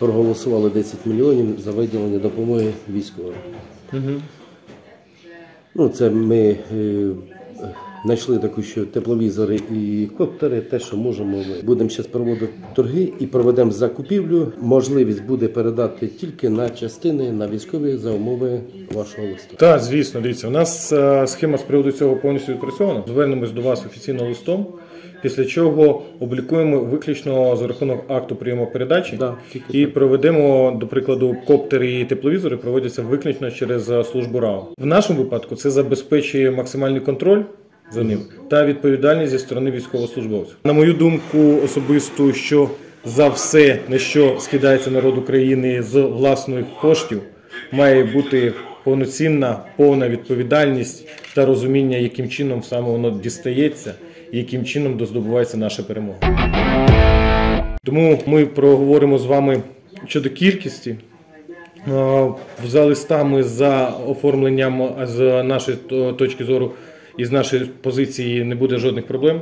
проголосували 10 мільйонів за виділення допомоги військовим. Ну, це ми е, знайшли таку, що тепловізори і коптери, те, що можемо. Ми будемо зараз проводити торги і проведемо закупівлю. Можливість буде передати тільки на частини на військові за умови вашого листа. Так, звісно, дивіться, у нас е, схема з приводу цього повністю відпрацьована. Звернемось до вас офіційно листом, після чого облікуємо виключно за рахунок акту прийому передачі Да, і проведемо, до прикладу, коптери і тепловізори проводяться виключно через е, службу РАО. В нашому випадку це забезпечує максимальний контроль. За ним та відповідальність зі сторони військовослужбовців. На мою думку, особисту, що за все, на що скидається народ України з власних коштів, має бути повноцінна, повна відповідальність та розуміння, яким чином саме воно дістається, і яким чином доздобувається наша перемога. Тому ми проговоримо з вами щодо кількості. За листами, за оформленням з нашої точки зору і з нашої позиції не буде жодних проблем.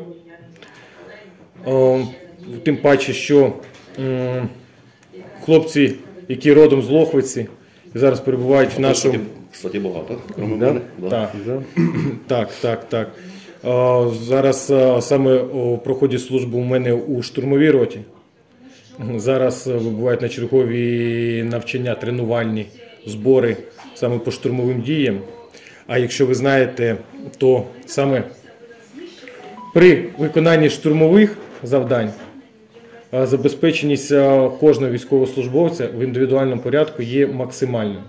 Тим паче, що хлопці, які родом з Лохвиці, зараз перебувають в нашому. Кстати, багато. Кроме Да? мене. Да. Так, так, так, так. Зараз е, саме о, проходить службу у мене у штурмовій роті. Зараз е, вибувають на чергові навчання, тренувальні збори саме по штурмовим діям. А якщо ви знаєте, то саме при виконанні штурмових завдань е, забезпеченість е, кожного військовослужбовця в індивідуальному порядку є максимальною.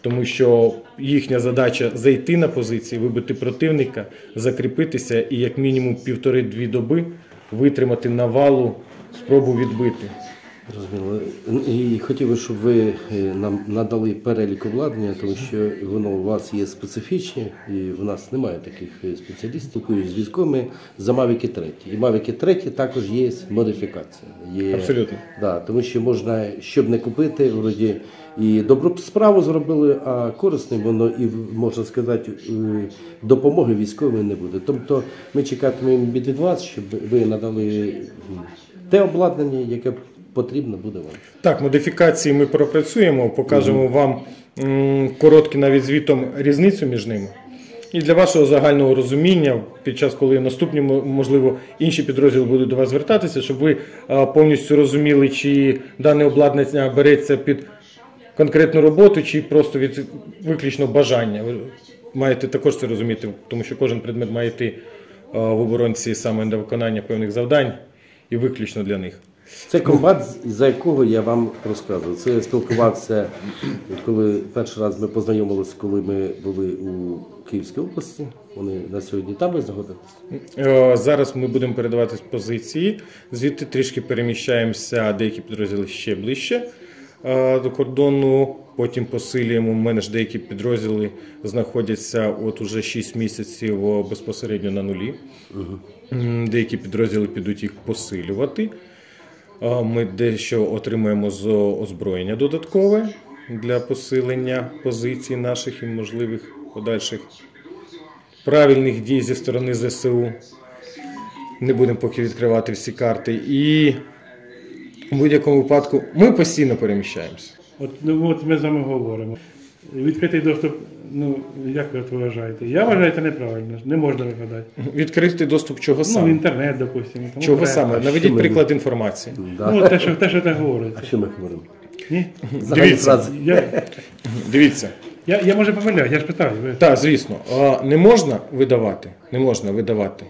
Тому що їхня задача зайти на позиції, вибити противника, закріпитися і як мінімум півтори-дві доби витримати навалу, спробу відбити. Зрозуміло. І хотів би, щоб ви е, нам надали перелік обладнання, тому що воно у вас є специфічне, і у нас немає таких е, спеціалістів. Спілкуюсь з військовими за Mavic 3. І Mavic 3 також є модифікація. Є, Абсолютно. Да, тому що можна, щоб не купити, вроді і добру справу зробили, а корисне воно і можна сказати, допомоги військової не буде. Тобто ми чекатимемо від вас, щоб ви надали те обладнання, яке потрібно буде вам. Так, модифікації ми пропрацюємо, покажемо вам м, короткий навіть звітом різницю між ними. І для вашого загального розуміння, під час, коли наступні, мо- можливо, інші підрозділи будуть до вас звертатися, щоб ви а, повністю розуміли, чи дане обладнання береться під конкретну роботу, чи просто від виключно бажання. Ви маєте також це розуміти, тому що кожен предмет має йти а, в оборонці саме до виконання певних завдань і виключно для них. Це комбат, за якого я вам розказував. Це я спілкувався, коли перший раз ми познайомилися, коли ми були у Київській області. Вони на сьогодні там ви знаходитесь? Е, Зараз ми будемо передавати з позиції. Звідти трішки переміщаємося, деякі підрозділи ще ближче е, до кордону. Потім посилюємо. У мене ж деякі підрозділи знаходяться от уже 6 місяців безпосередньо на нулі. М, Деякі підрозділи підуть їх посилювати. Ми дещо отримаємо з озброєння додаткове для посилення позицій наших і можливих подальших правильних дій зі сторони ЗСУ. Не будемо поки відкривати всі карти. І в будь-якому випадку ми постійно переміщаємося. От, ну, от ми з вами говоримо. Відкритий доступ, ну як ви от вважаєте? Я вважаю, це неправильно. Не можна викладати. Відкритий доступ чого саме? Ну, інтернет, допустимо. тому Чого треба. саме? Наведіть приклад інформації. Да. Ну, те, що, те, що так говориться. А що ми говоримо? Ні? Дивіться. Я, Дивіться. я, я може помиляю, я ж питаю. Ви. Так, звісно, А, не можна видавати, не можна видавати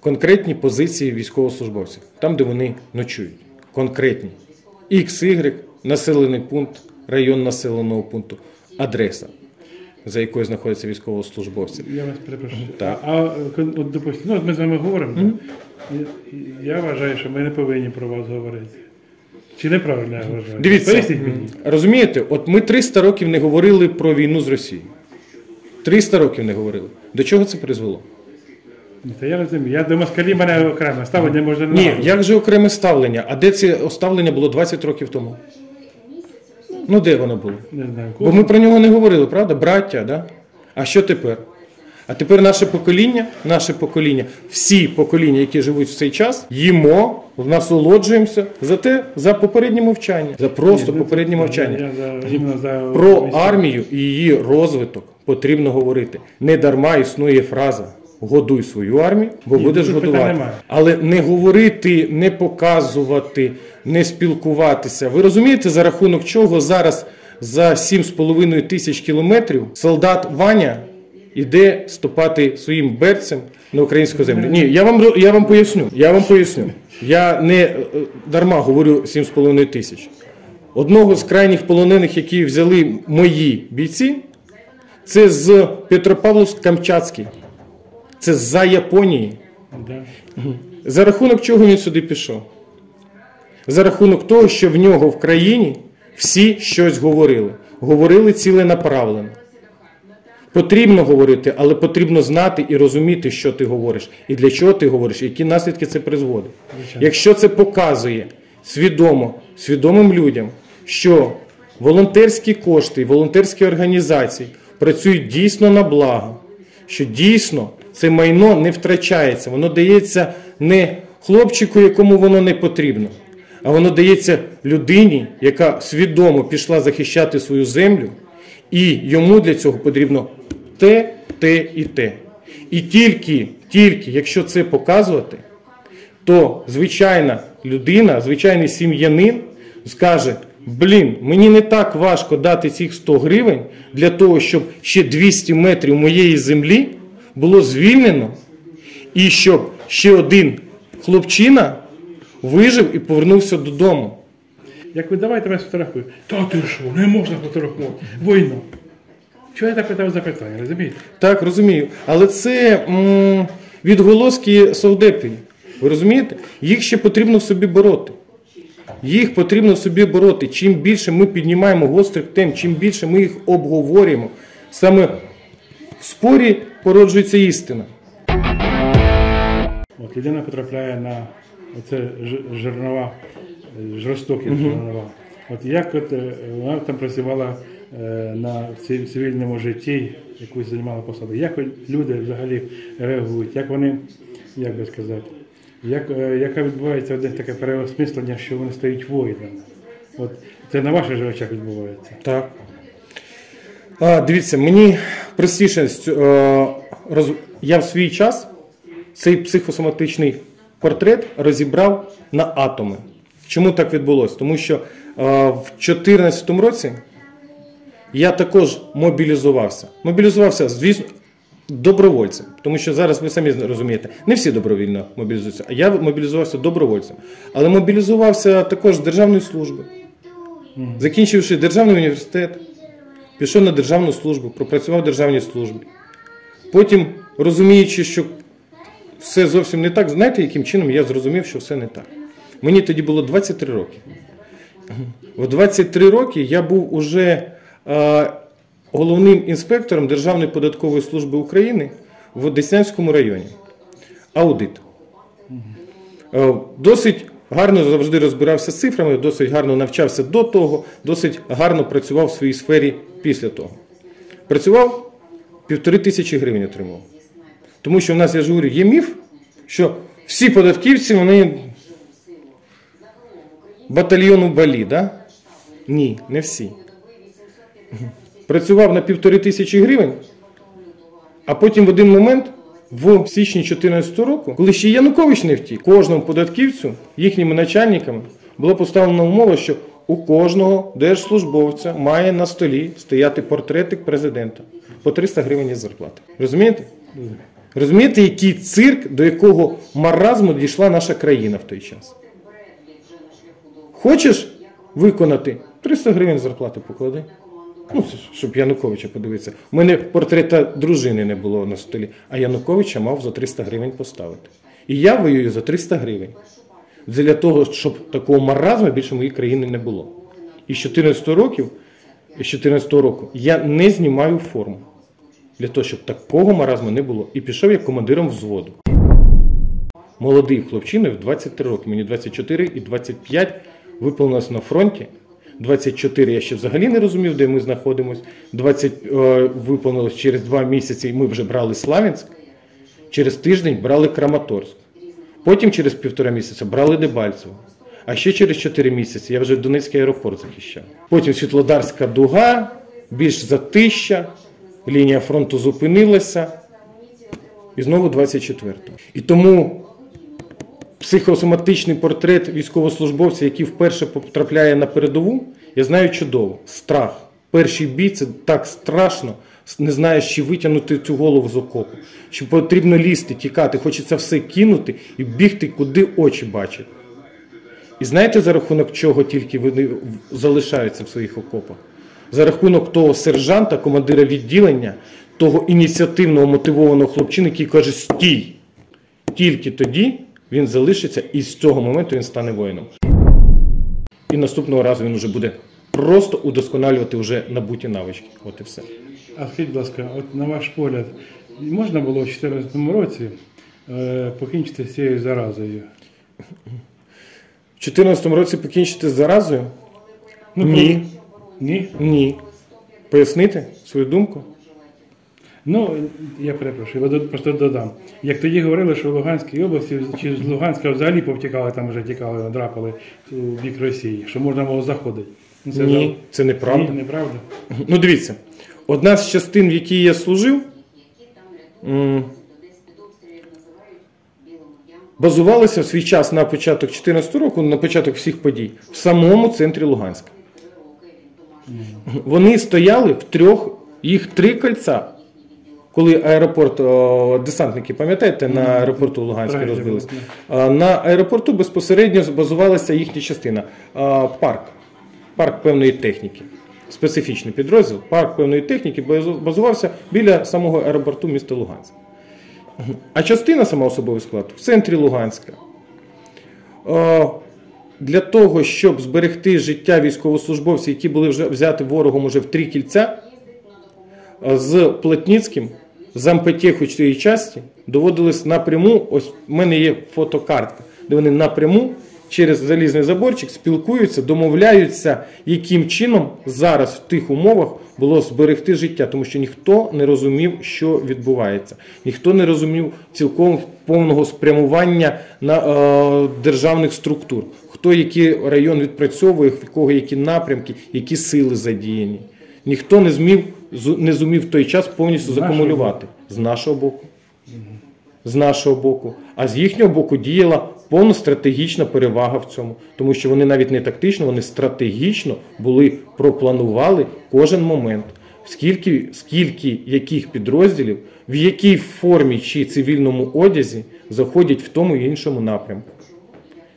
конкретні позиції військовослужбовців, там, де вони ночують. Конкретні. X, Y, населений пункт, район населеного пункту, адреса, за якою знаходяться військовослужбовці. Я вас перепрошую. Так. А от, допустимо, ну, ми з вами говоримо. І- і Я вважаю, що ми не повинні про вас говорити. Чи неправильно я вважаю? Дивіться, Поясніть мені. розумієте, от ми 300 років не говорили про війну з Росією. 300 років не говорили. До чого це призвело? Та я розумію. Я до москалів мене окремо ставлення можна не Ні, як же окреме ставлення? А де це ставлення було 20 років тому? Ну де воно було? Не знаю. Бо ми про нього не говорили, правда? Браття, да? А що тепер? А тепер наше покоління, наше покоління, всі покоління, які живуть в цей час, їмо, насолоджуємося за те, за попереднє мовчання, за просто попереднє мовчання. Про армію і її розвиток потрібно говорити. Не дарма існує фраза. Годуй свою армію, бо Ні, будеш годувати. Але не говорити, не показувати, не спілкуватися. Ви розумієте, за рахунок чого зараз за 7,5 тисяч кілометрів солдат Ваня іде ступати своїм берцем на українську землю? Ні, я вам я вам поясню. Я вам поясню. Я не е, дарма говорю 7,5 тисяч. Одного з крайніх полонених, які взяли мої бійці, це з Петропавловськ-Камчатський. Це за Японії. За рахунок чого він сюди пішов? За рахунок того, що в нього в країні всі щось говорили. Говорили ціленаправлено. Потрібно говорити, але потрібно знати і розуміти, що ти говориш, і для чого ти говориш, і які наслідки це призводить. Якщо це показує свідомо, свідомим людям, що волонтерські кошти, волонтерські організації працюють дійсно на благо, що дійсно це майно не втрачається, воно дається не хлопчику, якому воно не потрібно, а воно дається людині, яка свідомо пішла захищати свою землю, і йому для цього потрібно те, те і те. І тільки, тільки якщо це показувати, то звичайна людина, звичайний сім'янин скаже: блін, мені не так важко дати цих 100 гривень для того, щоб ще 200 метрів моєї землі було звільнено, і щоб ще один хлопчина вижив і повернувся додому. Як ви давайте вас фотографую. Та ти що, не можна фотографувати. Війна. Чого я так питав запитання, розумієте? Так, розумію. Але це м, відголоски совдепії. Ви розумієте? Їх ще потрібно в собі бороти. Їх потрібно в собі бороти. Чим більше ми піднімаємо гострих тем, чим більше ми їх обговорюємо, саме в спорі породжується істина. От людина потрапляє на оце жернова, е, жорстокі жернова. От як от е, вона там працювала е, на цивільному житті, якусь займала посаду, як люди взагалі реагують, як вони, як би сказати, як, яке відбувається них таке переосмислення, що вони стають воїнами? От це на ваших же очах відбувається. Так. А, дивіться, мені простіше роз... я в свій час цей психосоматичний портрет розібрав на атоми. Чому так відбулося? Тому що е, в 2014 році я також мобілізувався. Мобілізувався, звісно, добровольцем. Тому що зараз ви самі розумієте, не всі добровільно мобілізуються, а я мобілізувався добровольцем. Але мобілізувався також з державної служби. Закінчивши державний університет, пішов на державну службу, пропрацював в державній службі. Потім, розуміючи, що все зовсім не так, знаєте, яким чином я зрозумів, що все не так. Мені тоді було 23 роки. В 23 роки я був уже е, головним інспектором Державної податкової служби України в Деснянському районі. Аудит. Е, Досить гарно завжди розбирався з цифрами, досить гарно навчався до того, досить гарно працював в своїй сфері після того. Працював півтори тисячі гривень отримав. Тому що в нас, я ж говорю, є міф, що всі податківці вони батальйону Балі, да? Ні, не всі. Працював на півтори тисячі гривень, а потім в один момент, в січні 2014 року, коли ще Янукович не втік, кожному податківцю, їхніми начальниками, було поставлена умова, що у кожного держслужбовця має на столі стояти портретик президента по 300 гривень зарплати. Розумієте? Розумієте, який цирк, до якого маразму дійшла наша країна в той час? Хочеш виконати 300 гривень зарплати поклади. Ну, щоб Януковича подивитися. У мене портрета дружини не було на столі, а Януковича мав за 300 гривень поставити. І я воюю за 300 гривень. Для того, щоб такого маразму більше моїй країни не було. І з 14 років, з 14 року я не знімаю форму. Для того, щоб такого маразму не було. І пішов як командиром взводу. Молодий хлопчина в 23 роки, мені 24 і 25 виповнилось на фронті. 24 я ще взагалі не розумів, де ми знаходимося. 20 е, виповнилось через два місяці, ми вже брали Славянськ. Через тиждень брали Краматорськ. Потім через півтора місяця брали Дебальцево. А ще через 4 місяці я вже Донецький аеропорт захищав. Потім Світлодарська дуга, більш затища, лінія фронту зупинилася. І знову 24-го. І тому психосоматичний портрет військовослужбовця, який вперше потрапляє на передову, я знаю чудово. Страх. Перший бій це так страшно, не знаєш, чи витягнути цю голову з окопу, що потрібно лізти, тікати, хочеться все кинути і бігти, куди очі бачать. І знаєте, за рахунок чого тільки вони залишаються в своїх окопах? За рахунок того сержанта, командира відділення, того ініціативного мотивованого хлопчини, який каже: стій! Тільки тоді він залишиться, і з цього моменту він стане воїном. І наступного разу він вже буде просто удосконалювати вже набуті навички. От і все. А скажіть, будь ласка, от на ваш погляд, можна було в 2014 році е, покінчити з цією заразою? В 2014 році покінчити з заразою? Ну, Ні. Ні? Ні. Пояснити свою думку? Ну, я перепрошую, я просто додам. Як тоді говорили, що в Луганській області чи з Луганська взагалі повтікали, там вже тікали, драпали у бік Росії, що можна було заходити. Ну, це Ні, за- це неправда. Ні, неправда. Ну, дивіться, одна з частин, в якій я служив, базувалася в свій час на початок 2014 року, на початок всіх подій, в самому центрі Луганська. Вони стояли в трьох, їх три кольця. Коли аеропорт, о, десантники, пам'ятаєте, на аеропорту Правильно, розбились. А, На аеропорту безпосередньо базувалася їхня частина. А, Парк. Парк певної техніки. Специфічний підрозділ. Парк певної техніки базувався біля самого аеропорту міста Луганська. А частина сама особовий склад в центрі Луганська. Для того, щоб зберегти життя військовослужбовців, які були вже взяті ворогом уже в три кільця, з Плотніцьким, зампетєху цієї часті, доводилось напряму. Ось в мене є фотокартка, де вони напряму через залізний заборчик спілкуються, домовляються, яким чином зараз в тих умовах було зберегти життя, тому що ніхто не розумів, що відбувається, ніхто не розумів цілком повного спрямування на е, державних структур, хто який район відпрацьовує, в кого які напрямки, які сили задіяні. Ніхто не змів не зумів в той час повністю закумулювати з нашого боку. З нашого боку, а з їхнього боку діяла повна стратегічна перевага в цьому, тому що вони навіть не тактично, вони стратегічно були пропланували кожен момент, скільки, скільки яких підрозділів, в якій формі чи цивільному одязі заходять в тому і іншому напрямку.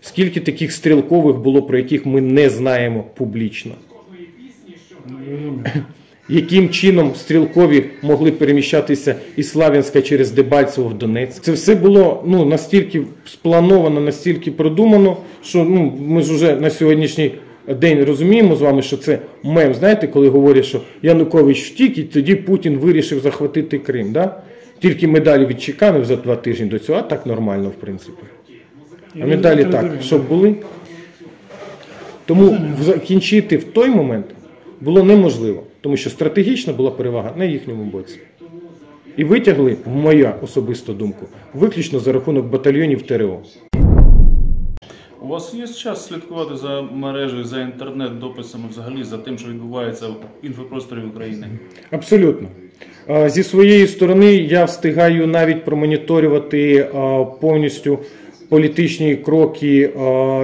Скільки таких стрілкових було, про яких ми не знаємо публічно яким чином стрілкові могли переміщатися із Славянська через Дебальцево в Донецьк. Це все було ну, настільки сплановано, настільки продумано, що ну, ми ж вже на сьогоднішній день розуміємо з вами, що це мем. Знаєте, коли говорять, що Янукович втік, і тоді Путін вирішив захватити Крим. Да? Тільки медалі відчеканив за два тижні до цього, а так нормально, в принципі. А медалі так, щоб були. Тому закінчити в той момент було неможливо, тому що стратегічна була перевага на їхньому боці. І витягли, в моя особиста думку, виключно за рахунок батальйонів ТРО. У вас є час слідкувати за мережею, за інтернет-дописами, взагалі за тим, що відбувається в інфопросторі України? Абсолютно. Зі своєї сторони я встигаю навіть промоніторювати повністю політичні кроки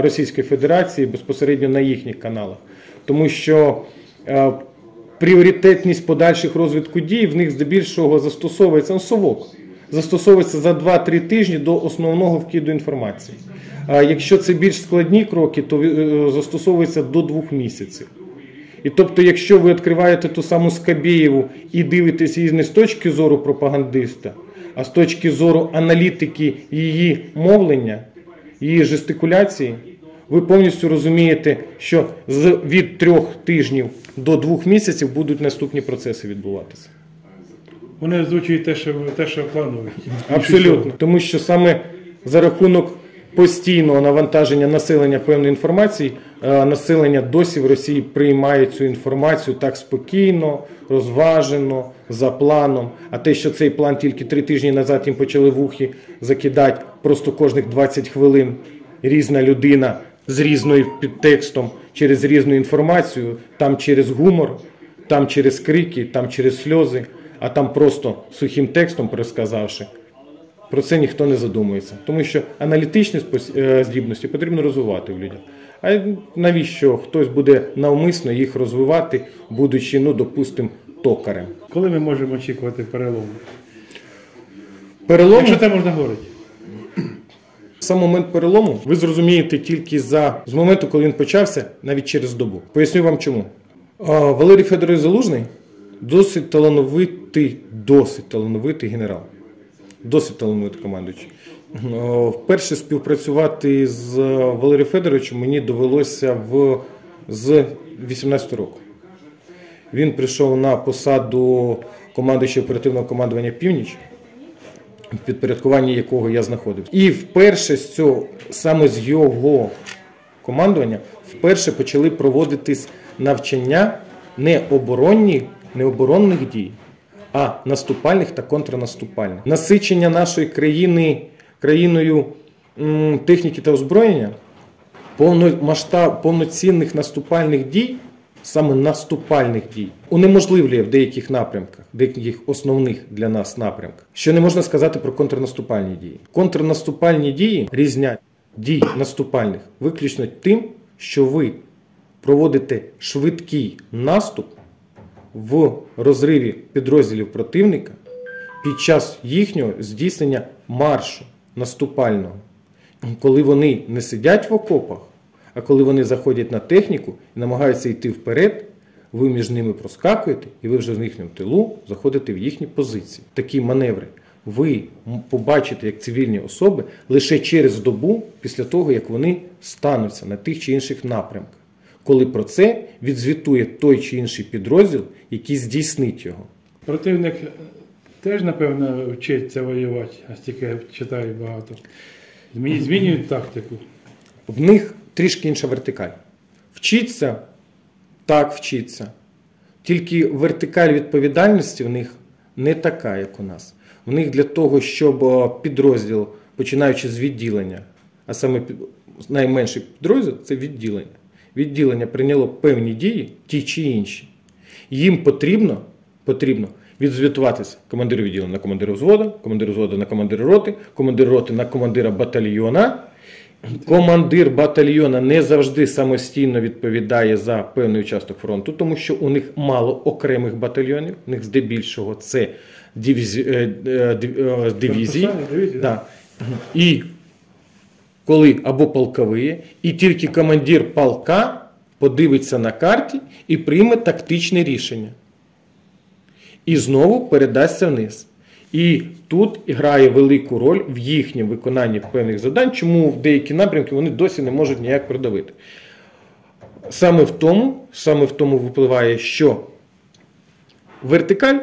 Російської Федерації безпосередньо на їхніх каналах. Тому що пріоритетність подальших розвитку дій в них здебільшого застосовується ну, совок. Застосовується за 2-3 тижні до основного вкиду інформації. Якщо це більш складні кроки, то е, застосовується до двох місяців. І тобто, якщо ви відкриваєте ту саму Скабєєву і дивитесь її не з точки зору пропагандиста, а з точки зору аналітики її мовлення, її жестикуляції, ви повністю розумієте, що з від трьох тижнів до двох місяців будуть наступні процеси відбуватися. Вони озвучують те, що те, що планують. Абсолютно. Тому що саме за рахунок постійного навантаження населення певної інформації, е, населення досі в Росії приймає цю інформацію так спокійно, розважено, за планом. А те, що цей план тільки три тижні назад їм почали в ухи закидати просто кожних 20 хвилин різна людина з різною підтекстом, через різну інформацію, там через гумор, там через крики, там через сльози, а там просто сухим текстом пересказавши. Про це ніхто не задумується, тому що аналітичні е, здібності потрібно розвивати в людях. А навіщо хтось буде навмисно їх розвивати, будучи, ну, допустим, токарем? Коли ми можемо очікувати перелому? Перелом Якщо це можна говорити. Сам момент перелому ви зрозумієте тільки за з моменту, коли він почався, навіть через добу. Поясню вам чому. А, Валерій Федорович Залужний досить талановитий, досить талановитий генерал, досить талановитий командуючий. Вперше співпрацювати з Валерієм Федоровичем мені довелося в, з 18 року. Він прийшов на посаду командуючого оперативного командування Північ в підпорядкуванні якого я знаходився. І вперше з цього, саме з його командування, вперше почали проводитись навчання не оборонні, не оборонних дій, а наступальних та контрнаступальних. Насичення нашої країни країною техніки та озброєння, повноцінних наступальних дій, саме наступальних дій, унеможливлює в деяких напрямках, деяких основних для нас напрямках, що не можна сказати про контрнаступальні дії. Контрнаступальні дії різнять дій наступальних виключно тим, що ви проводите швидкий наступ в розриві підрозділів противника під час їхнього здійснення маршу наступального, коли вони не сидять в окопах, а коли вони заходять на техніку і намагаються йти вперед, ви між ними проскакуєте, і ви вже в їхньому тилу заходите в їхні позиції. Такі маневри ви побачите як цивільні особи лише через добу після того, як вони стануться на тих чи інших напрямках, коли про це відзвітує той чи інший підрозділ, який здійснить його. Противник теж, напевно, вчиться воювати, а стільки читає багато. Змінюють тактику. В них трішки інша вертикаль. Вчиться, так вчиться. Тільки вертикаль відповідальності в них не така, як у нас. В них для того, щоб е, підрозділ, починаючи з відділення, а саме найменший підрозділ це відділення. Відділення прийняло певні дії, ті чи інші. Їм потрібно, потрібно відзвітуватися командиру відділення на командира взводу, командиру взводу на командира роти, командир роти на командира батальйона. Командир батальйона не завжди самостійно відповідає за певний участок фронту, тому що у них мало окремих батальйонів, у них здебільшого це дивізі, е, е, е, дивізії, Да. І коли або полкові, і тільки командир полка подивиться на карті і прийме тактичне рішення. І знову передасться вниз. І тут грає велику роль в їхньому виконанні певних завдань, чому в деякі напрямки вони досі не можуть ніяк продавити. Саме в тому, саме в тому випливає, що вертикаль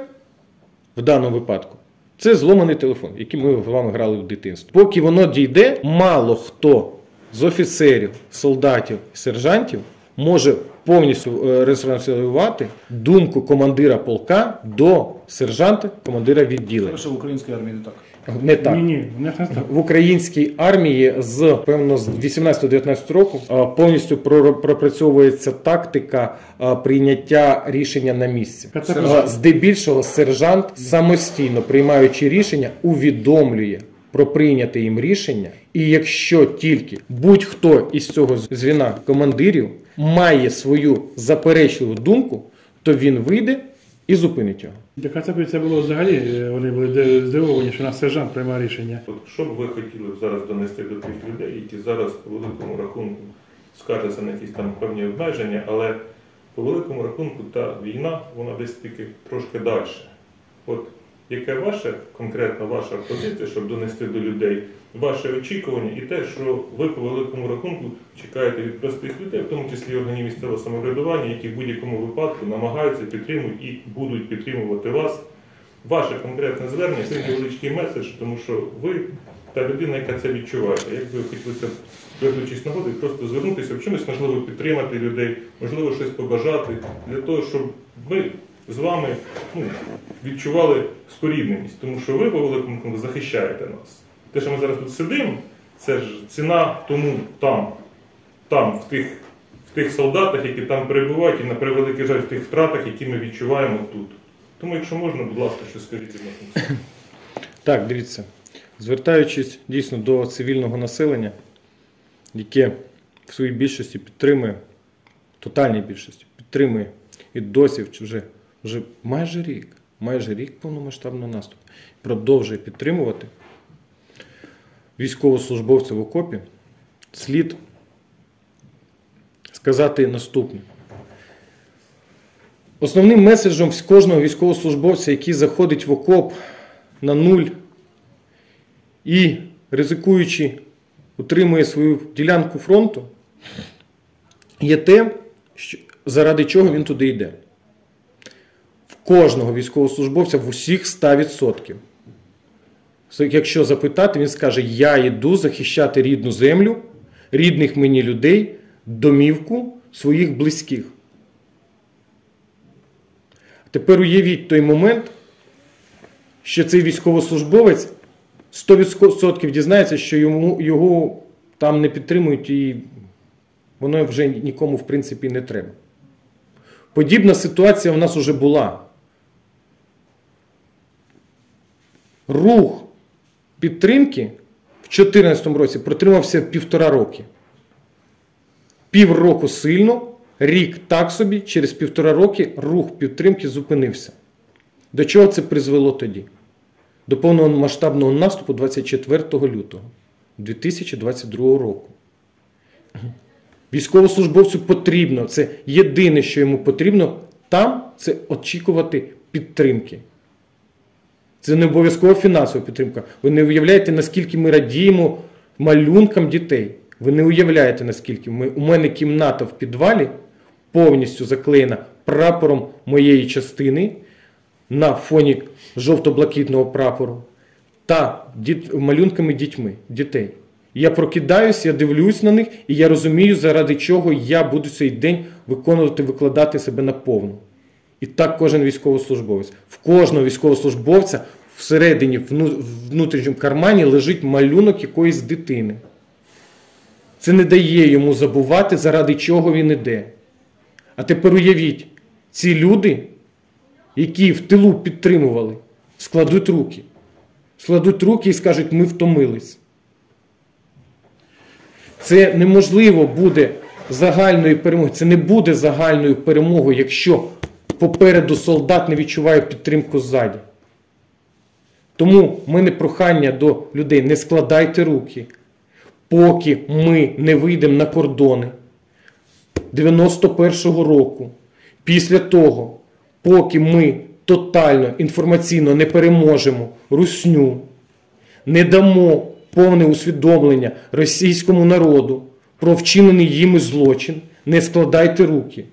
в даному випадку це зломаний телефон, який ми з вами грали в дитинстві. Поки воно дійде, мало хто з офіцерів, солдатів сержантів може повністю е, думку командира полка до сержанта, командира відділення. Перше в українській армії не так. Не так. Ні, ні, не так. В українській армії з певно з 18-19 року повністю про- пропрацьовується тактика прийняття рішення на місці. Сержант. Здебільшого сержант самостійно приймаючи рішення, увідомлює про прийняте їм рішення. І якщо тільки будь-хто із цього звіна командирів має свою заперечливу думку, то він вийде і зупинить його. Так а це, б- це було взагалі, е, вони були здивовані, що наш сержант приймає рішення. От що б ви хотіли зараз донести до тих людей, які зараз по великому рахунку скаржаться на якісь там певні обмеження, але по великому рахунку та війна, вона десь тільки трошки далі. От яке ваше конкретно ваша позиція, щоб донести до людей ваше очікування і те, що ви по великому рахунку чекаєте від простих людей, в тому числі органів місцевого самоврядування, які в будь-якому випадку намагаються підтримують і будуть підтримувати вас. Ваше конкретне звернення це невеличкий меседж, тому що ви та людина, яка це відчуває. Якби хотілося нагоду і просто звернутися в чомусь, можливо, підтримати людей, можливо, щось побажати, для того, щоб ми з вами ну, відчували спорідненість, тому що ви, по великому рахунку, захищаєте нас. Те, що ми зараз тут сидимо, це ж ціна тому там, там, в тих, в тих солдатах, які там перебувають, і на превеликий жаль, в тих втратах, які ми відчуваємо тут. Тому, якщо можна, будь ласка, що скажіть відносно. Так, дивіться. Звертаючись дійсно до цивільного населення, яке в своїй більшості підтримує, тотальній більшості підтримує і досі вже, вже майже рік, майже рік повномасштабного наступу, продовжує підтримувати військовослужбовців в окопі, слід сказати наступне. Основним меседжем кожного військовослужбовця, який заходить в окоп на нуль і ризикуючи, утримує свою ділянку фронту, є те, заради чого він туди йде. Кожного військовослужбовця в усіх 100%. Якщо запитати, він скаже: Я йду захищати рідну землю, рідних мені людей, домівку своїх близьких. Тепер уявіть той момент, що цей військовослужбовець 100% дізнається, що йому, його там не підтримують і воно вже нікому, в принципі, не треба. Подібна ситуація в нас вже була. Рух підтримки в 2014 році протримався півтора роки. Півроку сильно, рік так собі, через півтора роки рух підтримки зупинився. До чого це призвело тоді? До повномасштабного наступу 24 лютого 2022 року. Військовослужбовцю потрібно, це єдине, що йому потрібно там, це очікувати підтримки. Це не обов'язково фінансова підтримка. Ви не уявляєте, наскільки ми радіємо малюнкам дітей. Ви не уявляєте, наскільки ми, у мене кімната в підвалі повністю заклеєна прапором моєї частини на фоні жовто-блакитного прапору та діт, малюнками дітьми, дітей. Я прокидаюсь, я дивлюсь на них, і я розумію, заради чого я буду цей день виконувати, викладати себе наповну. І так кожен військовослужбовець. В кожного військовослужбовця всередині, в внутрішньому кармані лежить малюнок якоїсь дитини. Це не дає йому забувати, заради чого він іде. А тепер уявіть, ці люди, які в тилу підтримували, складуть руки. Складуть руки і скажуть, ми втомились. Це неможливо буде загальною перемогою. Це не буде загальною перемогою, якщо попереду солдат не відчуває підтримку ззаді. Тому в мене прохання до людей: не складайте руки, поки ми не вийдемо на кордони 91-го року. Після того, поки ми тотально інформаційно не переможемо русню, не дамо повне усвідомлення російському народу про вчинений їми злочин, не складайте руки.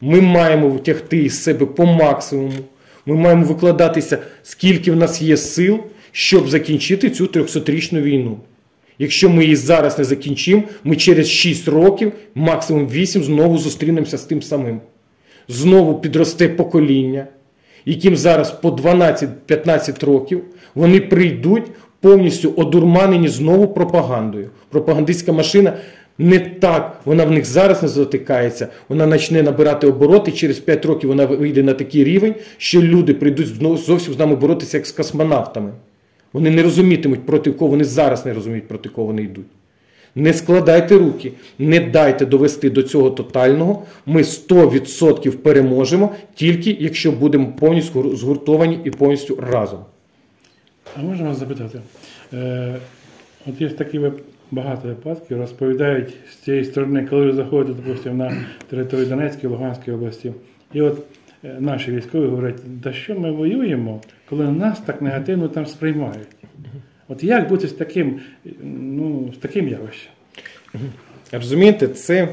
Ми маємо втягти із себе по максимуму. Ми маємо викладатися, скільки в нас є сил, щоб закінчити цю 300-річну війну. Якщо ми її зараз не закінчимо, ми через 6 років, максимум 8, знову зустрінемося з тим самим. Знову підросте покоління, яким зараз по 12-15 років вони прийдуть повністю одурманені знову пропагандою. Пропагандистська машина не так, вона в них зараз не затикається, вона почне набирати обороти, через 5 років вона вийде на такий рівень, що люди прийдуть зовсім з нами боротися як з космонавтами. Вони не розумітимуть, проти кого вони зараз не розуміють, проти кого вони йдуть. Не складайте руки, не дайте довести до цього тотального. Ми 100% переможемо, тільки якщо будемо повністю згуртовані і повністю разом. А можна вас запитати? Е, от є такі вип- багато випадків, розповідають з цієї сторони, коли ви заходите, допустимо, на територію Донецької, Луганської області, і от е, наші військові говорять, да що ми воюємо, коли нас так негативно там сприймають. От як бути з таким, ну, з таким явищем? Розумієте, це.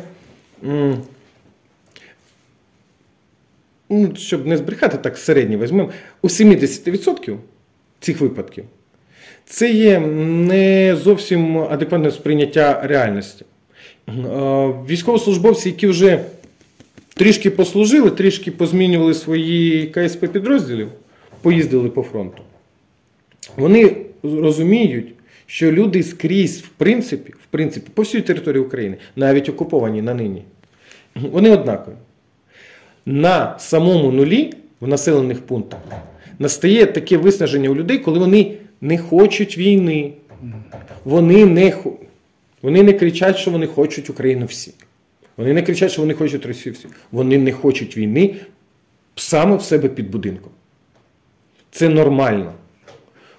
Ну, щоб не збрехати так середньо візьмемо, у 70% цих випадків Це є не зовсім адекватне сприйняття реальності. Військовослужбовці, які вже трішки послужили, трішки позмінювали свої КСП підрозділів, поїздили по фронту. Вони розуміють, що люди скрізь, в принципі, в принципі, по всій території України, навіть окуповані на нині, вони однакові. На самому нулі в населених пунктах настає таке виснаження у людей, коли вони не хочуть війни. Вони не, вони не кричать, що вони хочуть Україну всі. Вони не кричать, що вони хочуть Росію всі. Вони не хочуть війни саме в себе під будинком. Це нормально.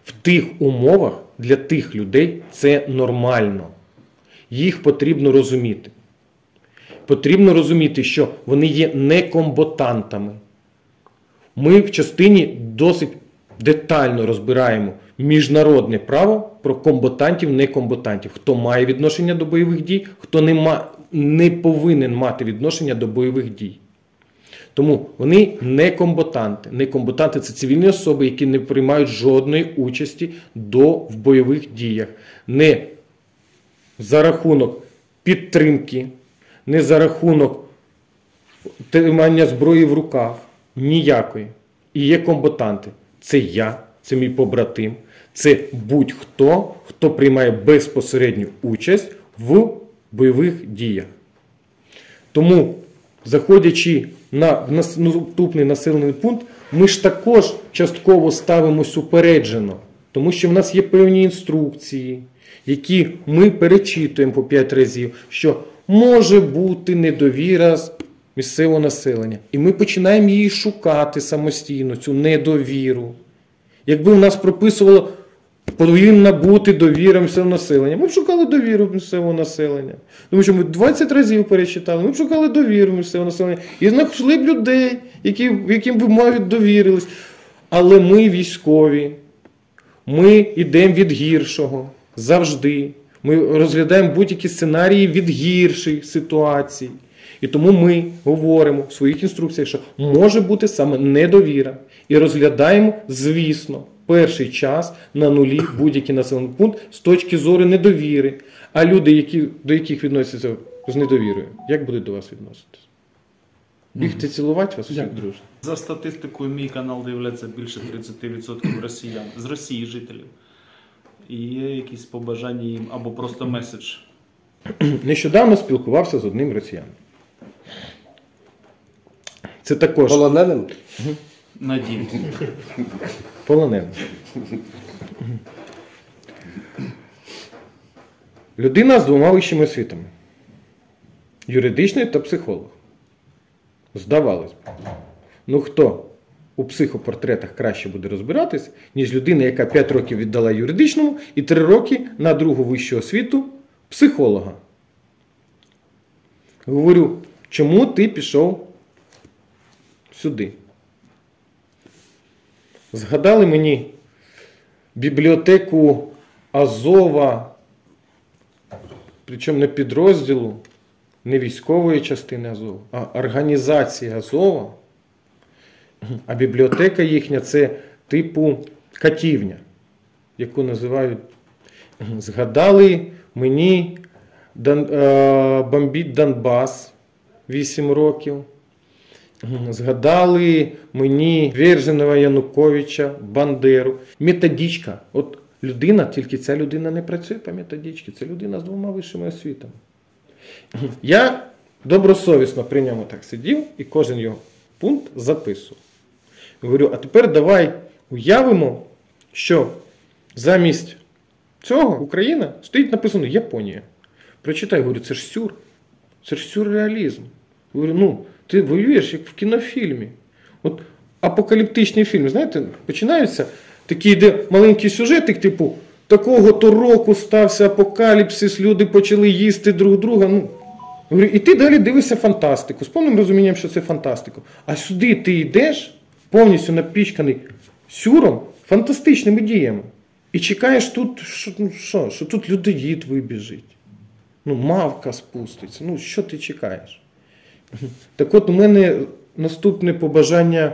В тих умовах для тих людей це нормально. Їх потрібно розуміти. Потрібно розуміти, що вони є некомботантами. Ми в частині досить детально розбираємо міжнародне право про комбатантів, некомбатантів. Хто має відношення до бойових дій, хто не, ма, не повинен мати відношення до бойових дій. Тому вони не комбатанти. Не комбатанти це цивільні особи, які не приймають жодної участі до, в бойових діях. Не за рахунок підтримки, не за рахунок тримання зброї в руках. Ніякої. І є комбатанти. Це я, це мій побратим, це будь-хто, хто приймає безпосередню участь в бойових діях. Тому, заходячи на наступний населений пункт, ми ж також частково ставимось упереджено, тому що в нас є певні інструкції, які ми перечитуємо по 5 разів, що може бути недовіра місцевого населення. І ми починаємо її шукати самостійно, цю недовіру. Якби в нас прописувало повинна бути довіра місцевого населення. Ми б шукали довіру місцевого населення. Тому що ми 20 разів перечитали, ми б шукали довіру місцевого населення і знайшли б людей, які, яким би мають довірились. Але ми військові, ми йдемо від гіршого завжди. Ми розглядаємо будь-які сценарії від гірших ситуацій. І тому ми говоримо в своїх інструкціях, що може бути саме недовіра. І розглядаємо, звісно, перший час на нулі будь-який населений пункт з точки зору недовіри. А люди, які, до яких відносяться з недовірою, як будуть до вас відноситись? Бігти цілувати вас всіх дружно. За статистикою, мій канал дивляться більше 30% росіян з Росії жителів. І є якісь побажання їм або просто меседж. Нещодавно спілкувався з одним росіяном. Це також Полоненим? Надію. полонений. Людина з двома вищими освітами. Юридичний та психолог. Здавалось б. Ну хто у психопортретах краще буде розбиратись, ніж людина, яка 5 років віддала юридичному і 3 роки на другу вищу освіту психолога. Говорю, чому ти пішов сюди? Згадали мені бібліотеку Азова, причому не підрозділу, не військової частини Азова, а організації Азова. А бібліотека їхня це типу катівня, яку називають. Згадали мені Дон, е, бомбіть Донбас 8 років. Згадали мені Верженова Януковича, Бандеру. Методичка. От людина, тільки ця людина не працює по методичці, це людина з двома вищими освітами. Я добросовісно при ньому так сидів і кожен його пункт записував. Говорю, а тепер давай уявимо, що замість цього Україна стоїть написано Японія. Прочитай, говорю, це ж сюр. Це ж сюрреалізм. Говорю, ну, ти воюєш як в кінофільмі. От апокаліптичні фільми, знаєте, починаються такий йде маленький сюжетик, типу, такого то року стався апокаліпсис, люди почали їсти друг друга. Ну, говорю, і ти далі дивишся фантастику, з повним розумінням, що це фантастика. А сюди ти йдеш повністю напічканий сюром, фантастичними діями. І чекаєш тут, що, ну, що, що тут людоїд вибіжить. Ну, мавка спуститься. Ну, що ти чекаєш? Так от у мене наступне побажання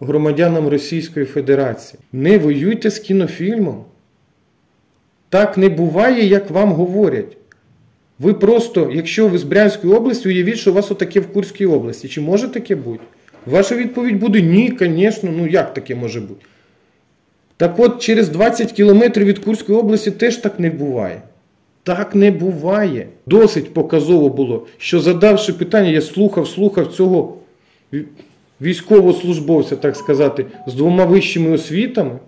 громадянам Російської Федерації. Не воюйте з кінофільмом. Так не буває, як вам говорять. Ви просто, якщо ви з Брянської області, уявіть, що у вас отаке в Курській області. Чи може таке бути? Ваша відповідь буде ні, звісно, ну як таке може бути? Так от через 20 кілометрів від Курської області теж так не буває. Так не буває. Досить показово було, що задавши питання, я слухав, слухав цього військовослужбовця, так сказати, з двома вищими освітами.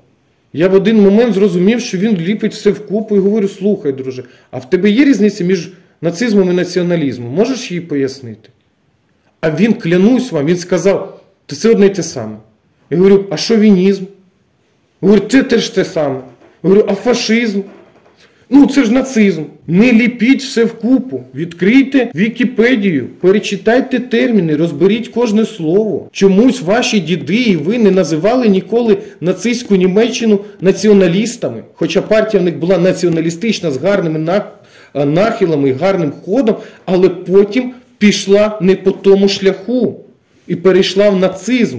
Я в один момент зрозумів, що він ліпить все вкупу і говорю: слухай, друже, а в тебе є різниця між нацизмом і націоналізмом? Можеш її пояснити? А він, клянусь вам, він сказав, то це одне й те саме. Я говорю, а шовінізм? Говорю, це теж те саме. Говорю, а фашизм? Ну, це ж нацизм. Не ліпіть все вкупу. Відкрийте Вікіпедію, перечитайте терміни, розберіть кожне слово. Чомусь ваші діди і ви не називали ніколи нацистську Німеччину націоналістами. Хоча партія в них була націоналістична з гарними е, нахилами і гарним ходом, але потім пішла не по тому шляху і перейшла в нацизм.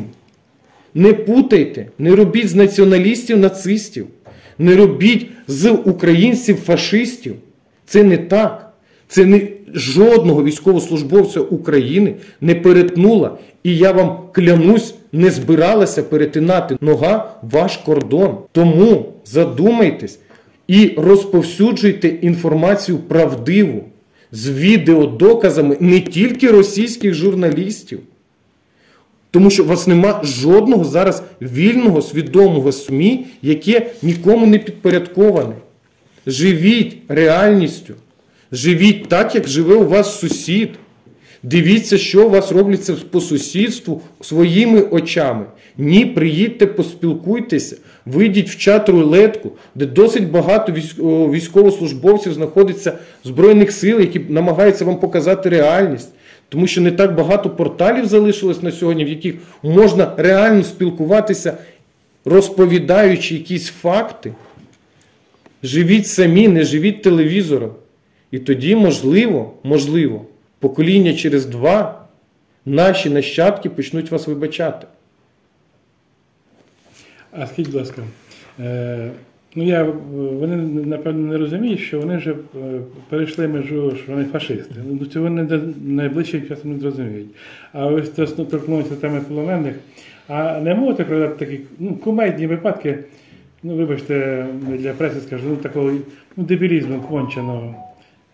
Не путайте, не робіть з націоналістів нацистів, не робіть з українців фашистів. Це не так. Це не жодного військовослужбовця України не перетнула. І я вам клянусь, не збиралася перетинати нога ваш кордон. Тому задумайтесь і розповсюджуйте інформацію правдиву з відеодоказами не тільки російських журналістів. Тому що у вас нема жодного зараз вільного, свідомого СМІ, яке нікому не підпорядковане. Живіть реальністю. Живіть так, як живе у вас сусід. Дивіться, що у вас робиться по сусідству своїми очами. Ні, приїдьте, поспілкуйтеся, вийдіть в чат рулетку, де досить багато військовослужбовців знаходиться Збройних сил, які намагаються вам показати реальність. Тому що не так багато порталів залишилось на сьогодні, в яких можна реально спілкуватися, розповідаючи якісь факти. Живіть самі, не живіть телевізором. І тоді, можливо, можливо, покоління через два наші нащадки почнуть вас вибачати. А скажіть, будь ласка, е, ну я, е, вони напевно не розуміють, що вони вже е, перейшли межу, що вони фашисти. Ну, цього вони найближчим часом не зрозуміють. А ви торкнулися теми полонених. А не можете пригадати такі ну, кумедні випадки, ну вибачте, для преси скажу, ну такого ну, дебілізму конченого.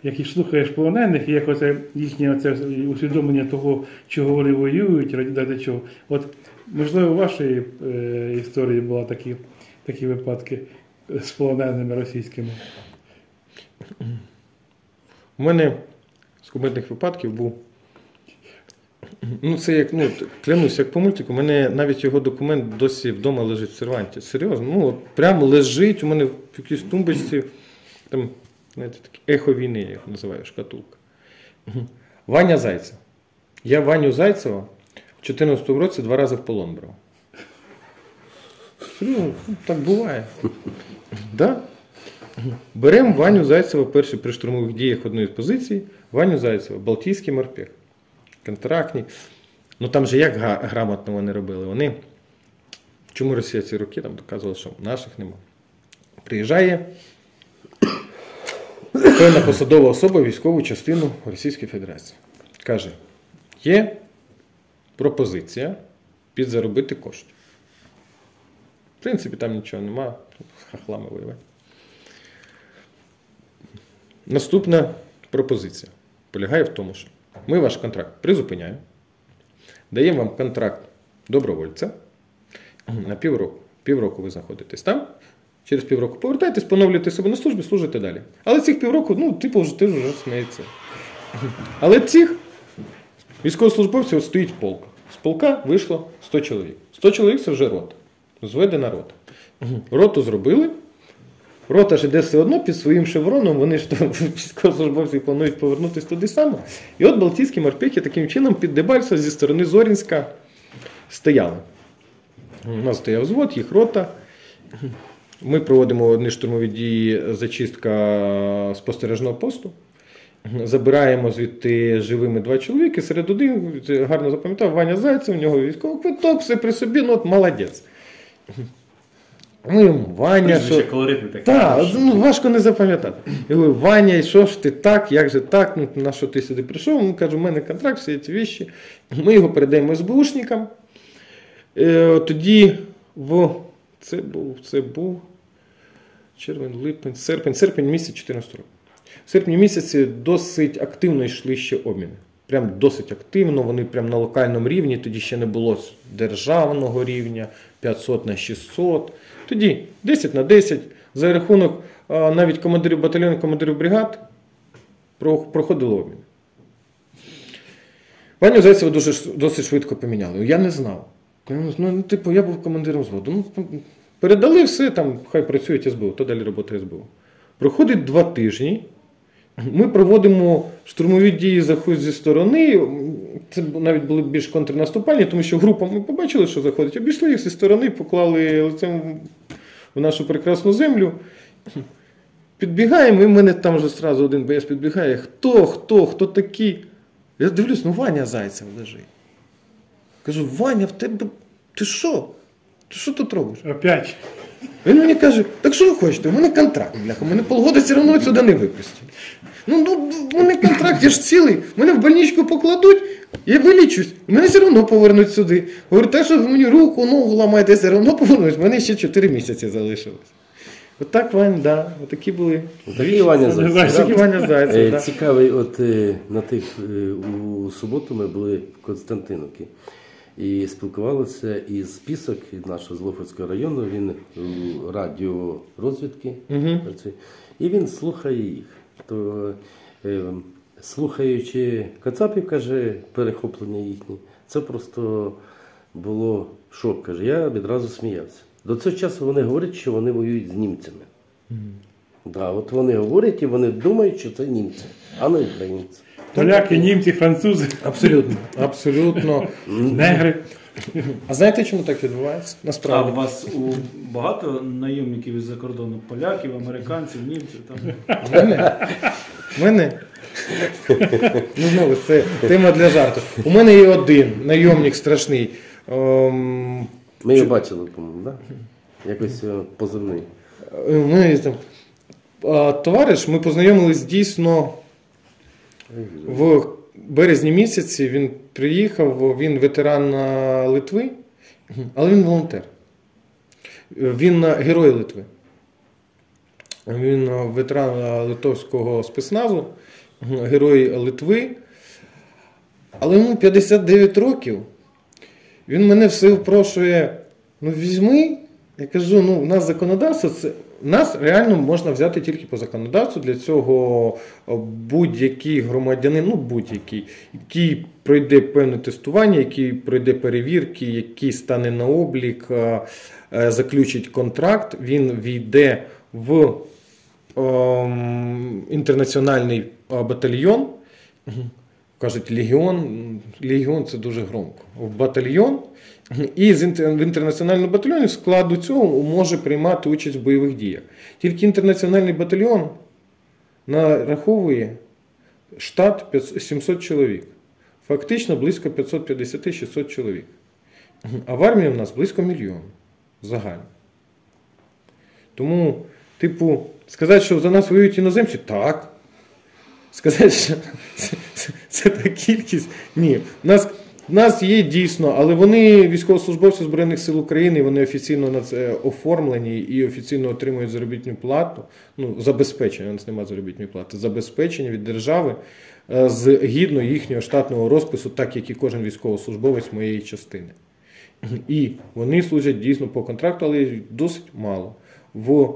Як і слухаєш полонених, і як оце їхнє оце усвідомлення того, чого вони воюють, ради чого. От можливо, у вашій е, історії були такі, такі випадки з полоненими російськими. У мене з кумедних випадків був. Ну, це як, ну, клянусь, як по мультику, у мене навіть його документ досі вдома лежить в серванті. Серйозно, ну, от прямо лежить у мене в якійсь тумбочці, там, знаєте, таке ехо війни, я його називаю, шкатулка. Ваня Зайцев. Я Ваню Зайцева в 2014 році два рази в полон брав. Серйозно, ну, так буває. Да? Беремо Ваню Зайцева перший при штурмових діях одної з позицій. Ваню Зайцева, Балтійський морпех, контрактні. Ну там же як грамотно вони робили? Вони. Чому Росія ці роки там доказувала, що наших нема? Приїжджає певна посадова особа військову частину Російської Федерації. Каже: є пропозиція підзаробити кошти. В принципі, там нічого нема, хахлами воювати. Наступна пропозиція полягає в тому, що ми ваш контракт призупиняємо, даємо вам контракт добровольця на півроку. Півроку ви знаходитесь там. Через півроку повертаєтесь, поновлюєте себе на службі, служите далі. Але цих півроку, ну, типу, ти вже сміється. Але цих військовослужбовців стоїть полк. З полка вийшло 100 чоловік. 100 чоловік це вже рота. Зведена рота. Роту зробили. Рота ж іде все одно під своїм шевроном, вони ж військовослужбовці планують повернутися туди само. І от Балтійські морпехи таким чином під Дебальцево зі сторони Зорінська стояли. У нас стояв взвод, їх рота. Ми проводимо одні штурмові дії зачистка спостережного посту. Забираємо звідти живими два чоловіки. Серед один гарно запам'ятав Ваня Зайцев, у нього військовий квиток, все при собі, ну от молодець. Ну, Ваня, що... Колоритне. Так, ну важко не запам'ятати. Я говорю, Ваня, і що ж ти так, як же так? Ну, на що ти сюди прийшов? Він каже, у мене контракт, всі ці віші. Ми його передаємо СБУшникам. Е, тоді в це був, це був червень, липень, серпень, серпень місяць 14 року. В серпні місяці досить активно йшли ще обміни. Прям досить активно, вони прям на локальному рівні, тоді ще не було державного рівня, 500 на 600. Тоді 10 на 10, за рахунок навіть командирів батальйонів, командирів бригад про- проходили обмін. Пані Зайцева дуже досить швидко поміняли. Я не знав. Ну, типу, я був командиром взводу. Ну, передали все, там, хай працюють СБУ, то далі робота СБУ. Проходить два тижні. Ми проводимо штурмові дії заходять зі сторони. Це навіть були більш контрнаступальні, тому що група ми побачили, що заходить, обійшли їх зі сторони, поклали лицем в нашу прекрасну землю. Підбігаємо, і в мене там вже зразу один боєць підбігає. Хто, хто, хто такий? Я дивлюсь, ну Ваня Зайцев лежить. Кажу, Ваня, в тебе. Ти що? Ти що тут робиш? Опять. Він мені каже, так що ви хочете? У мене контракт, бляха, мене полгода все одно сюди не випустять. Ну, ну, у мене контракт, я ж цілий, мене в больничку покладуть, я вилічусь, мене все одно повернуть сюди. Говорю, так що мені руку, ногу ламаєте, все одно повернуть, мене ще 4 місяці залишилось. Отак, Вань, да, отакі були. Такий Ваня Зайцев. Отакі Ваня Зайцев, Е, да. Цікавий, от е, на тих е, у суботу ми були в Константиновці і спілкувалися із список від нашого Злофорського району. Він у радіорозвідки працює, і він слухає їх. То е, слухаючи Кацапів, каже, перехоплення їхнє, це просто було шок. Каже, я відразу сміявся. До цього часу вони говорять, що вони воюють з німцями. Да, от вони говорять і вони думають, що це німці, а не українці. Поляки, німці, французи, Абсолютно. Абсолютно. негри. А знаєте, чому так відбувається? А у вас у багато найомників із-за кордону? Поляків, американців, німців там. В мене? В мене? Ну, знову, це тема для жарту. У мене є один найомник страшний. Ем, Ми його бачили, по-моєму, да? Якось його позивний. У мене там а, товариш, ми познайомились дійсно в березні місяці. Він приїхав, він ветеран Литви, але він волонтер. Він герой Литви. Він ветеран литовського спецназу, герой Литви. Але йому 59 років. Він мене все впрошує, ну візьми. Я кажу, ну, у нас законодавство, це нас реально можна взяти тільки по законодавству. Для цього будь-який громадянин, ну будь-який, який пройде певне тестування, який пройде перевірки, який стане на облік, е, е, заключить контракт, він війде в ем, інтернаціональний е, батальйон. Кажуть, легіон. Легіон це дуже громко. В батальйон. І в інтернаціональному батальйоні в складу цього може приймати участь в бойових діях. Тільки інтернаціональний батальйон нараховує штат 500 700 чоловік. Фактично близько 550-600 чоловік. А в армії в нас близько мільйона загально. Тому, типу, сказати, що за нас воюють іноземці, так. Сказати, що це, це, це та кількість. Ні. У нас, у нас є дійсно, але вони військовослужбовці Збройних сил України, вони офіційно на це оформлені і офіційно отримують заробітну плату. Ну, забезпечення, у нас немає заробітної плати, забезпечення від держави е, згідно їхнього штатного розпису, так як і кожен військовослужбовець моєї частини. І вони служать дійсно по контракту, але досить мало. В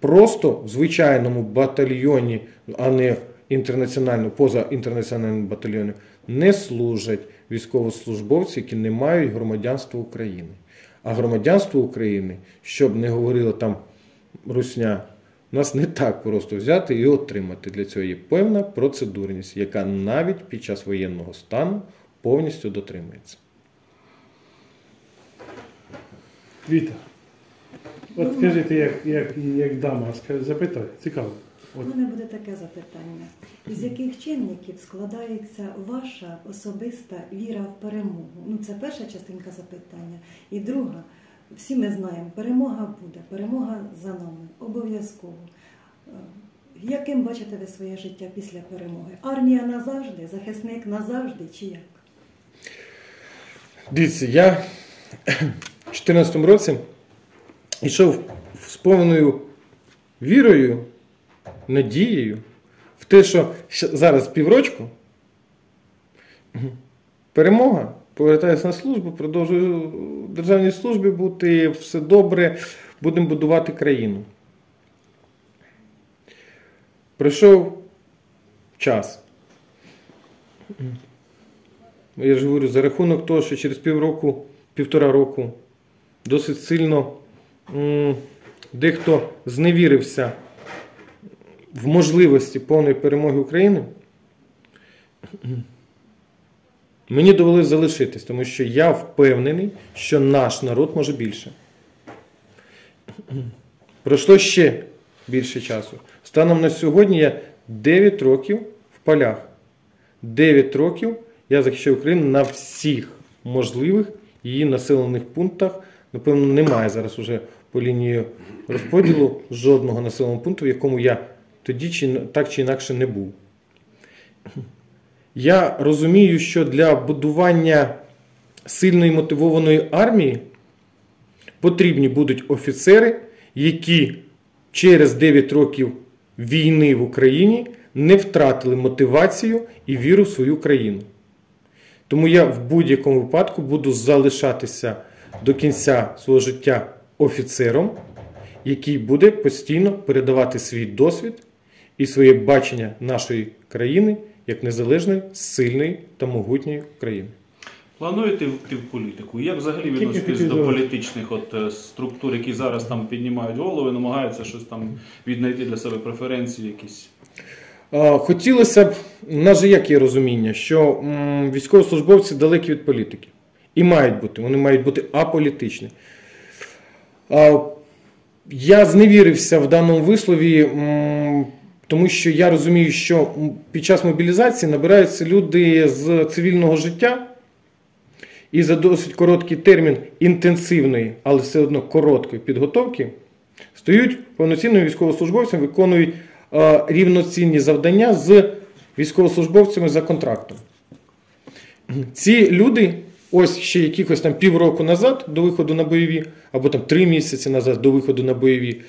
просто в звичайному батальйоні, а не інтернаціональному, поза інтернаціональним батальйоном, не служать військовослужбовці, які не мають громадянства України. А громадянство України, щоб не говорила там русня, нас не так просто взяти і отримати. Для цього є певна процедурність, яка навіть під час воєнного стану повністю дотримується. Віта. От скажіть, як, як, як дама, запитай, цікаво. У мене буде таке запитання. Із яких чинників складається ваша особиста віра в перемогу? Ну, це перша частинка запитання. І друга, всі ми знаємо, перемога буде, перемога за нами, обов'язково. Е, Яким бачите ви своє життя після перемоги? Армія назавжди, захисник назавжди чи як? Дивіться, я в 2014 році йшов з повною вірою, надією в те, що зараз піврочку перемога, повертаюся на службу, продовжую в державній службі бути, все добре, будемо будувати країну. Пройшов час. Я ж говорю, за рахунок того, що через півроку, півтора року досить сильно м, дехто зневірився в можливості повної перемоги України, мені довелося залишитись, тому що я впевнений, що наш народ може більше. Пройшло ще більше часу. Станом на сьогодні я 9 років в полях. 9 років я захищаю Україну на всіх можливих її населених пунктах. Напевно, немає зараз уже по лінії розподілу жодного населеного пункту, в якому я тоді чи так чи інакше не був. Я розумію, що для будування сильної мотивованої армії потрібні будуть офіцери, які через 9 років війни в Україні не втратили мотивацію і віру в свою країну. Тому я в будь-якому випадку буду залишатися до кінця свого життя офіцером, який буде постійно передавати свій досвід і своє бачення нашої країни як незалежної, сильної та могутньої країни. Плануєте йти в політику? Як взагалі відноситесь хотів до політичних от, е, структур, які зараз там піднімають голови, намагаються щось там віднайти для себе преференції якісь? Хотілося б, в нас же як є розуміння, що військовослужбовці далекі від політики. І мають бути, вони мають бути аполітичні. Я зневірився в даному вислові, тому що я розумію, що під час мобілізації набираються люди з цивільного життя, і за досить короткий термін інтенсивної, але все одно короткої підготовки стають повноцінними військовослужбовцями, виконують е, рівноцінні завдання з військовослужбовцями за контрактом. Ці люди, ось ще якихось там півроку назад до виходу на бойові, або там три місяці назад до виходу на бойові,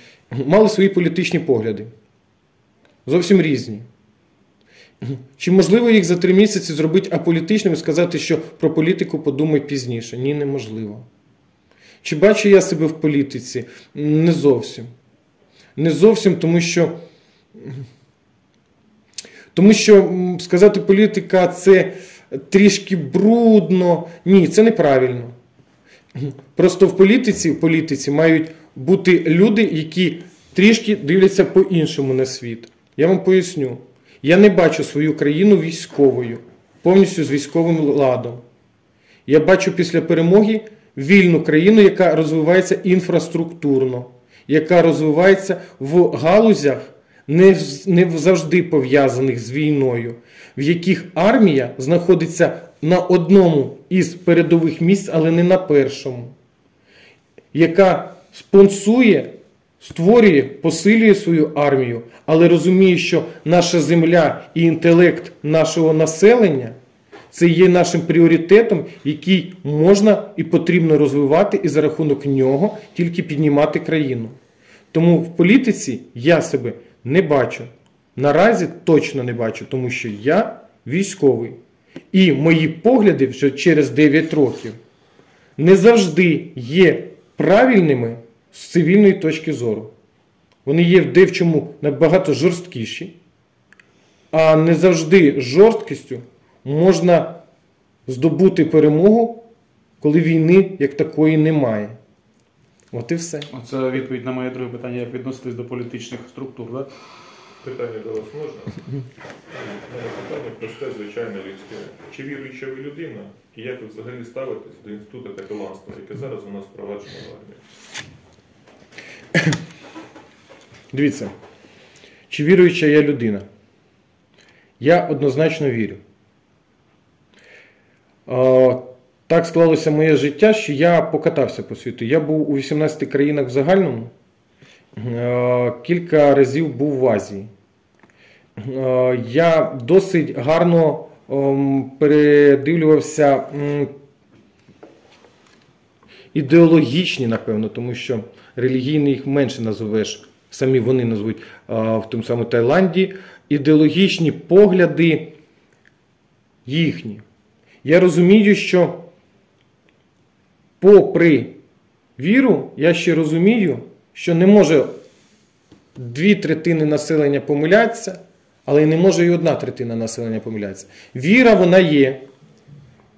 мали свої політичні погляди. Зовсім різні. Чи можливо їх за три місяці зробити аполітичними і сказати, що про політику подумай пізніше? Ні, неможливо. Чи бачу я себе в політиці? Не зовсім. Не зовсім, тому що. Тому що сказати політика це трішки брудно. Ні, це неправильно. Просто в політиці, в політиці мають бути люди, які трішки дивляться по-іншому на світ. Я вам поясню. Я не бачу свою країну військовою, повністю з військовим ладом. Я бачу після перемоги вільну країну, яка розвивається інфраструктурно, яка розвивається в галузях, не, завжди пов'язаних з війною, в яких армія знаходиться на одному із передових місць, але не на першому, яка спонсує, створює, посилює свою армію, але розуміє, що наша земля і інтелект нашого населення це є нашим пріоритетом, який можна і потрібно розвивати, і за рахунок нього тільки піднімати країну. Тому в політиці я себе не бачу. Наразі точно не бачу, тому що я військовий. І мої погляди вже через 9 років не завжди є правильними з цивільної точки зору. Вони є в чому набагато жорсткіші, а не завжди жорсткістю можна здобути перемогу, коли війни як такої немає. От і все. Оце відповідь на моє друге питання, як відноситись до політичних структур. Да? Питання до вас можна? Питання просте, звичайно, людське. Чи віруюча ви людина? І як ви взагалі ставитесь до інституту капеланства, яке зараз у нас впроваджено в армії? Дивіться, чи віруюча я людина? Я однозначно вірю. Так склалося моє життя, що я покатався по світу. Я був у 18 країнах в загальному, кілька разів був в Азії. Я досить гарно ем, передивлювався ідеологічні, напевно, тому що релігійні їх менше назовеш, самі вони назвуть в тому самому Таїланді, ідеологічні погляди їхні. Я розумію, що попри віру, я ще розумію, що не може дві третини населення помилятися, але й не може і одна третина населення помилятися. Віра вона є,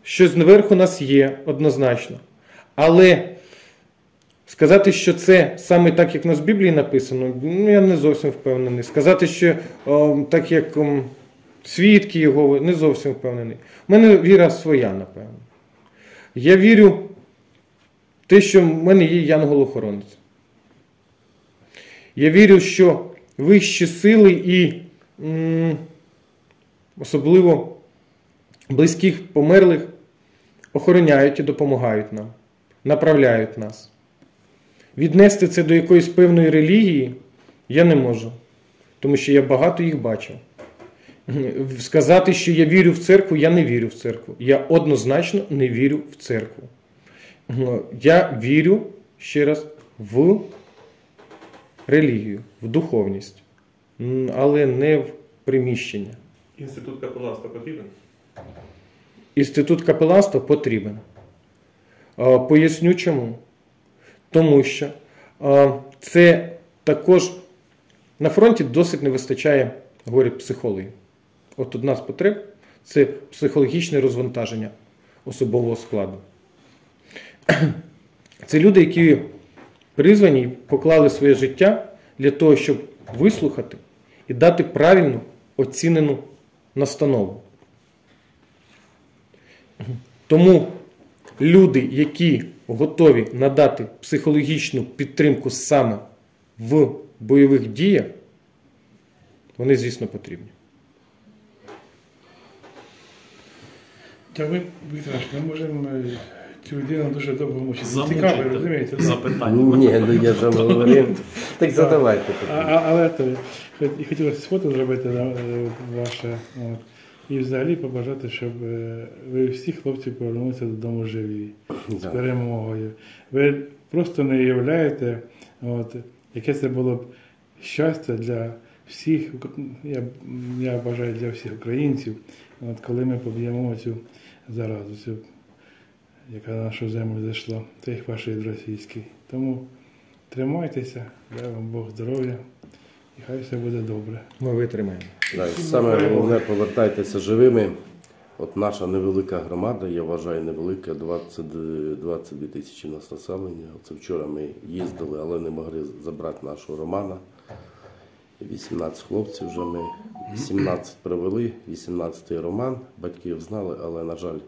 щось наверху нас є однозначно. Але сказати, що це саме так, як у нас в Біблії написано, ну я не зовсім впевнений. Сказати, що о, так як ом, свідки його, не зовсім впевнений. У мене віра своя, напевно. Я вірю в те, що в мене є янгол-охоронець. Я вірю, що вищі сили і м, особливо близьких померлих охороняють і допомагають нам, направляють нас. Віднести це до якоїсь певної релігії я не можу, тому що я багато їх бачив. Сказати, що я вірю в церкву, я не вірю в церкву. Я однозначно не вірю в церкву. Я вірю ще раз в релігію, в духовність, але не в приміщення. Інститут капеланства потрібен? Інститут капеланства потрібен. Поясню чому. Тому що це також на фронті досить не вистачає, говорять, психологів. От одна з потреб це психологічне розвантаження особового складу. Це люди, які призвані поклали своє життя для того, щоб вислухати і дати правильну оцінену настанову. Тому люди, які готові надати психологічну підтримку саме в бойових діях, вони, звісно, потрібні. Та ви, Віктор, ми можемо е, цю людину дуже довго мучити. Замучити. Цікаво, розумієте? Запитання. Ні, ну я ж вам говорив. Так задавайте. А, а, але то, хот- і хотілося фото зробити е, ваше. От. І взагалі побажати, щоб е, ви всі хлопці повернулися додому живі, з перемогою. Ви просто не уявляєте, от, яке це було б щастя для всіх, я, я бажаю для всіх українців, от, коли ми поб'ємо цю заразу, цю, яка на нашу землю зайшла, цей фашист російський. Тому тримайтеся, дай вам Бог здоров'я, і хай все буде добре. Ми витримаємо. І саме головне повертайтеся живими. От наша невелика громада, я вважаю, невелика, 20, 22 тисячі нас населення. Оце вчора ми їздили, але не могли забрати нашого Романа. 18 хлопців вже ми 17 привели, 18-й Роман. Батьків знали, але, на жаль,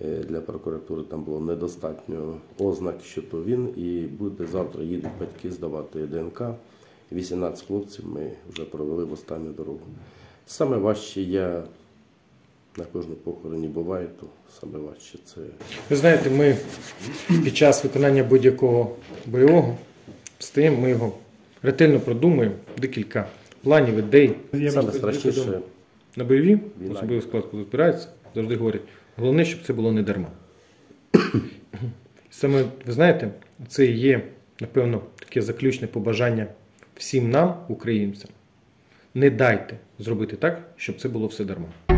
е, для прокуратури там було недостатньо ознак, що то він. І буде завтра їдуть батьки здавати ДНК. 18 хлопців ми вже провели в останню дорогу. Саме важче я на кожній похороні буваю, то саме важче це Ви знаєте, ми під час виконання будь-якого бойового стаємо, ми його ретельно продумуємо, декілька планів, ідей. Саме страшніше. На бойові, особливо склад, коли збираються, завжди говорять, головне, щоб це було не дарма. Саме, ви знаєте, це і є, напевно, таке заключне побажання всім нам, українцям. Не дайте зробити так, щоб це було все дарма.